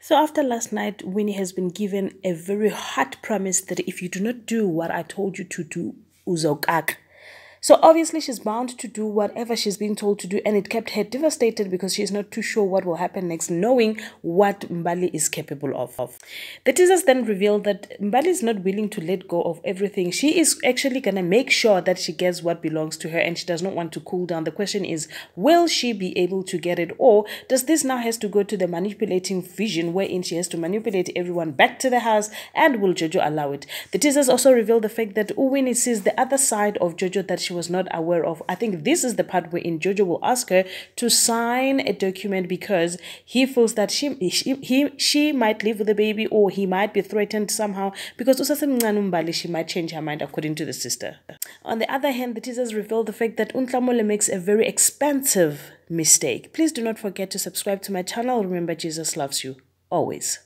So after last night, Winnie has been given a very hard promise that if you do not do what I told you to do, uzokak. So obviously she's bound to do whatever she's being told to do and it kept her devastated because she's not too sure what will happen next knowing what Mbali is capable of. The teasers then revealed that Mbali is not willing to let go of everything. She is actually going to make sure that she gets what belongs to her and she does not want to cool down. The question is, will she be able to get it or does this now has to go to the manipulating vision wherein she has to manipulate everyone back to the house and will Jojo allow it? The teasers also reveal the fact that uWinnie sees the other side of Jojo that she was not aware of. I think this is the part wherein Jojo will ask her to sign a document because he feels that she, she, he, she might live with the baby or he might be threatened somehow because she might change her mind according to the sister. On the other hand, the teasers reveal the fact that uNhlamulo makes a very expensive mistake. Please do not forget to subscribe to my channel. Remember, Jesus loves you always.